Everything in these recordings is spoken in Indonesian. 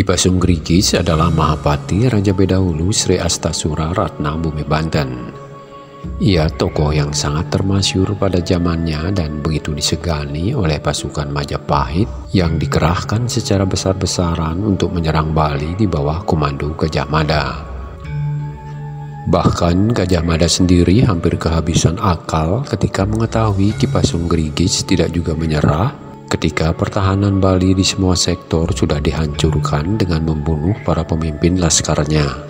Ki Pasung Grigis adalah Mahapati Raja Bedahulu Sri Astasura Ratna Bumi Banten. Ia tokoh yang sangat termasyur pada zamannya dan begitu disegani oleh pasukan Majapahit yang dikerahkan secara besar-besaran untuk menyerang Bali di bawah komando Gajah Mada. Bahkan Gajah Mada sendiri hampir kehabisan akal ketika mengetahui Ki Pasung Grigis tidak juga menyerah ketika pertahanan Bali di semua sektor sudah dihancurkan dengan membunuh para pemimpin laskarnya.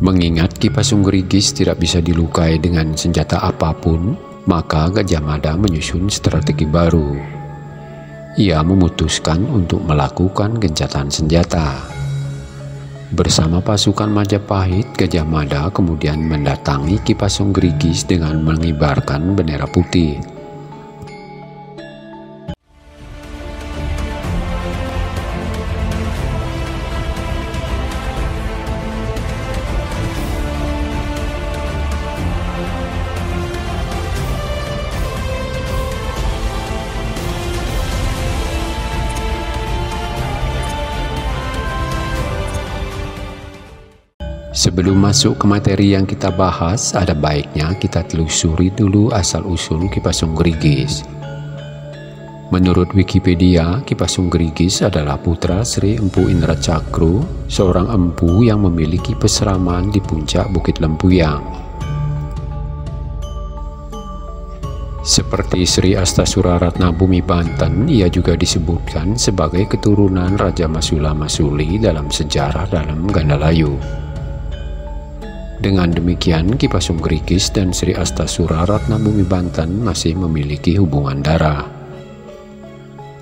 Mengingat Ki Pasunggerigis tidak bisa dilukai dengan senjata apa pun, maka Gajah Mada menyusun strategi baru. Ia memutuskan untuk melakukan gencatan senjata. Bersama pasukan Majapahit, Gajah Mada kemudian mendatangi Ki Pasunggerigis dengan mengibarkan bendera putih. Sebelum masuk ke materi yang kita bahas, ada baiknya kita telusuri dulu asal-usul Kipasung Gerigis. Menurut Wikipedia, Kipasung Gerigis adalah putra Sri Empu Indra Cakru, seorang empu yang memiliki peseraman di puncak Bukit Lempuyang. Seperti Sri Astasura Ratna Bumi Banten, ia juga disebutkan sebagai keturunan Raja Masula Masuli dalam sejarah dalam Gandalayu. Dengan demikian, Ki Pasung Gerigis dan Sri Astasura Ratna Bumi Banten masih memiliki hubungan darah.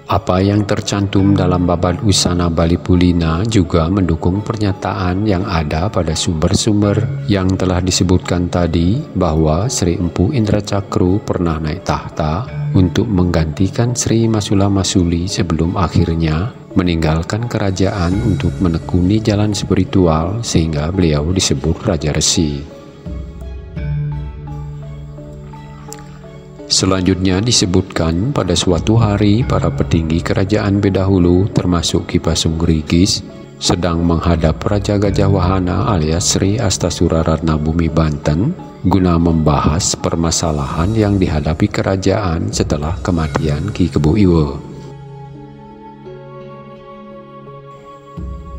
Apa yang tercantum dalam babad Usana Bali Pulina juga mendukung pernyataan yang ada pada sumber-sumber yang telah disebutkan tadi bahwa Sri Empu Indra Cakru pernah naik tahta untuk menggantikan Sri Masula Masuli sebelum akhirnya meninggalkan kerajaan untuk menekuni jalan spiritual sehingga beliau disebut Raja Resi. Selanjutnya disebutkan pada suatu hari para petinggi kerajaan Bedahulu termasuk Kipasung Gerigis sedang menghadap Raja Gajah Wahana alias Sri Astasura Ratna Bumi Banten guna membahas permasalahan yang dihadapi kerajaan setelah kematian Ki Kebu Iwo.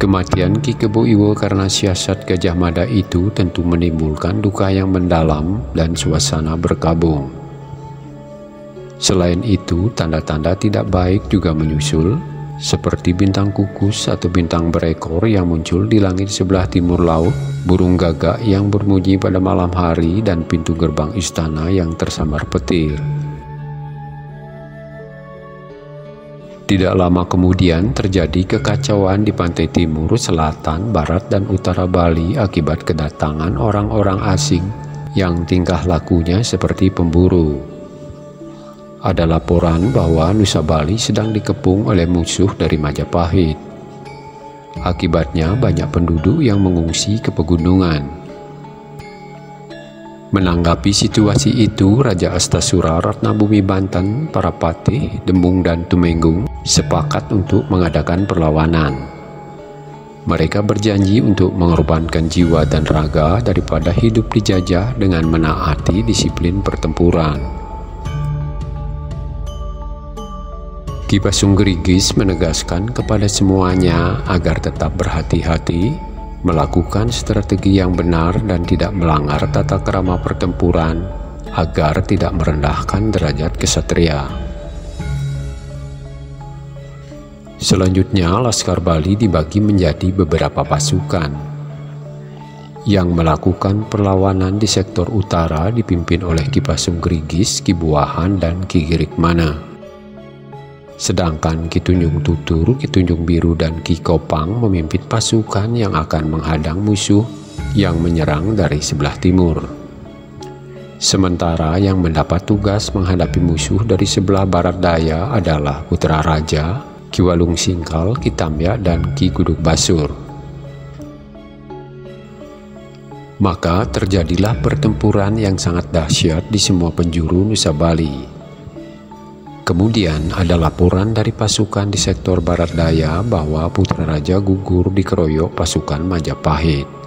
Kematian Ki Kebo Iwo karena siasat Gajah Mada itu tentu menimbulkan duka yang mendalam dan suasana berkabung. Selain itu, tanda-tanda tidak baik juga menyusul, seperti bintang kukus atau bintang berekor yang muncul di langit sebelah timur laut, burung gagak yang bermuji pada malam hari, dan pintu gerbang istana yang tersamar petir. Tidak lama kemudian terjadi kekacauan di pantai timur, selatan, barat, dan utara Bali akibat kedatangan orang-orang asing yang tingkah lakunya seperti pemburu. Ada laporan bahwa Nusa Bali sedang dikepung oleh musuh dari Majapahit. Akibatnya banyak penduduk yang mengungsi ke pegunungan. Menanggapi situasi itu, Raja Astasura Ratna Bumi Banten, para patih, Dembung dan Tumenggung sepakat untuk mengadakan perlawanan. Mereka berjanji untuk mengorbankan jiwa dan raga daripada hidup dijajah dengan menaati disiplin pertempuran. Ki Gerigis menegaskan kepada semuanya agar tetap berhati-hati melakukan strategi yang benar dan tidak melanggar tata kerama pertempuran agar tidak merendahkan derajat kesatria. Selanjutnya, Laskar Bali dibagi menjadi beberapa pasukan yang melakukan perlawanan di sektor utara dipimpin oleh Ki Pasung Gerigis, Ki Buahan, dan Ki Girik Mana. Sedangkan Ki Tunjung Tutur, Ki Tunjung Biru, dan Ki Kopang memimpin pasukan yang akan menghadang musuh yang menyerang dari sebelah timur. Sementara yang mendapat tugas menghadapi musuh dari sebelah barat daya adalah Putra Raja, Ki Walung Singkal, Ki Tamya, dan Ki Guduk Basur. Maka terjadilah pertempuran yang sangat dahsyat di semua penjuru Nusa Bali Kemudian ada laporan dari pasukan di sektor barat daya bahwa putra raja gugur dikeroyok pasukan Majapahit.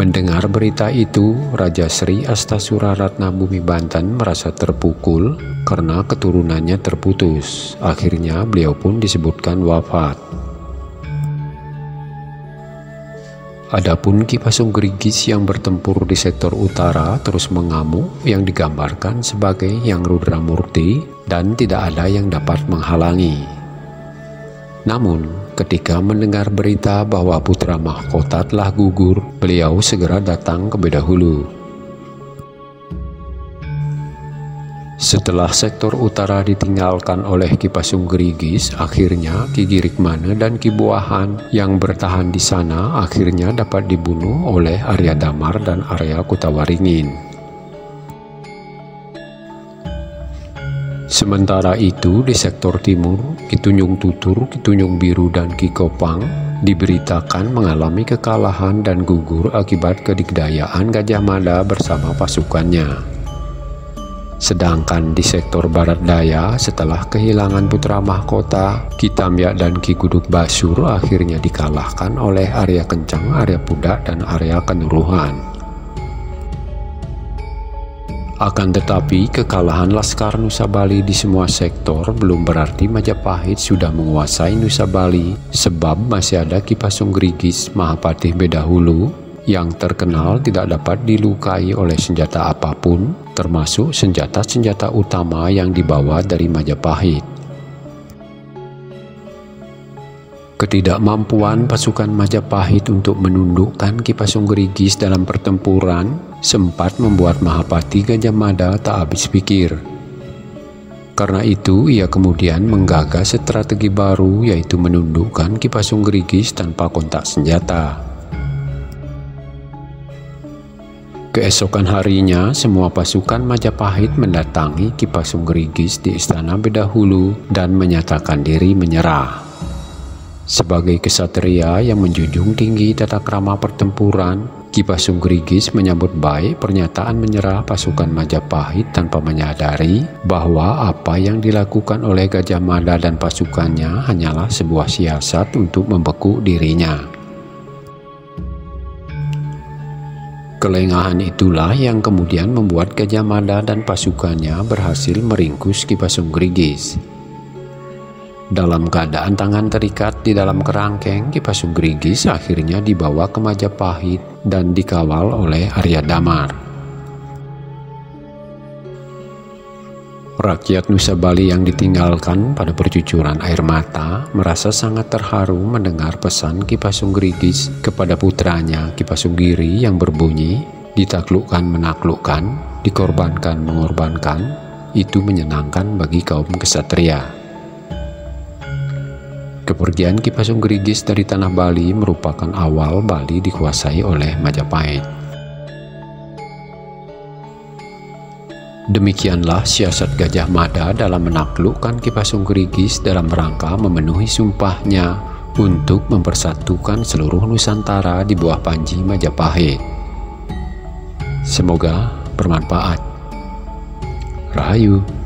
Mendengar berita itu, Raja Sri Astasura Ratna Bumi Banten merasa terpukul karena keturunannya terputus. Akhirnya beliau pun disebutkan wafat. Adapun Ki Pasung Gerigis yang bertempur di sektor utara terus mengamuk yang digambarkan sebagai yang Rudra Murti dan tidak ada yang dapat menghalangi. Namun, ketika mendengar berita bahwa putra mahkota telah gugur, beliau segera datang ke Bedahulu. Setelah sektor utara ditinggalkan oleh Ki Pasung Gerigis, akhirnya Ki Girikmana dan Ki Buahan yang bertahan di sana akhirnya dapat dibunuh oleh Arya Damar dan Arya Kutawaringin. Sementara itu di sektor timur, Kitunjung Tutur, Kitunjung Biru, dan Kikopang diberitakan mengalami kekalahan dan gugur akibat kedikdayaan Gajah Mada bersama pasukannya. Sedangkan di sektor barat daya, setelah kehilangan putra mahkota, Kitamya dan Ki Guduk Basur akhirnya dikalahkan oleh Arya Kencang, Arya Pudak, dan Arya Kenuruhan. Akan tetapi, kekalahan Laskar Nusa Bali di semua sektor belum berarti Majapahit sudah menguasai Nusa Bali, sebab masih ada Kipasung Gerigis Mahapatih Bedahulu yang terkenal tidak dapat dilukai oleh senjata apa pun, termasuk senjata-senjata utama yang dibawa dari Majapahit. Ketidakmampuan pasukan Majapahit untuk menundukkan Kipasung Gerigis dalam pertempuran sempat membuat Mahapati Gajah Mada tak habis pikir. Karena itu, ia kemudian menggagas strategi baru yaitu menundukkan Kipasung Gerigis tanpa kontak senjata. Keesokan harinya, semua pasukan Majapahit mendatangi Kipasung Gerigis di Istana Bedahulu dan menyatakan diri menyerah. Sebagai kesatria yang menjunjung tinggi tata krama pertempuran, Ki Pasung Gerigis menyambut baik pernyataan menyerah pasukan Majapahit tanpa menyadari bahwa apa yang dilakukan oleh Gajah Mada dan pasukannya hanyalah sebuah siasat untuk membekuk dirinya. Kelengahan itulah yang kemudian membuat Gajah Mada dan pasukannya berhasil meringkus Ki Pasung Gerigis. Dalam keadaan tangan terikat di dalam kerangkeng, Kipasung Gerigis akhirnya dibawa ke Majapahit dan dikawal oleh Arya Damar. Rakyat Nusa Bali yang ditinggalkan pada percucuran air mata merasa sangat terharu mendengar pesan Kipasung kepada putranya Kipasung Giri yang berbunyi, ditaklukkan menaklukkan, dikorbankan mengorbankan, itu menyenangkan bagi kaum kesatria. Kepergian Ki Pasung Gerigis dari tanah Bali merupakan awal Bali dikuasai oleh Majapahit. Demikianlah siasat Gajah Mada dalam menaklukkan Ki Pasung Gerigis dalam rangka memenuhi sumpahnya untuk mempersatukan seluruh Nusantara di bawah panji Majapahit. Semoga bermanfaat. Rahayu.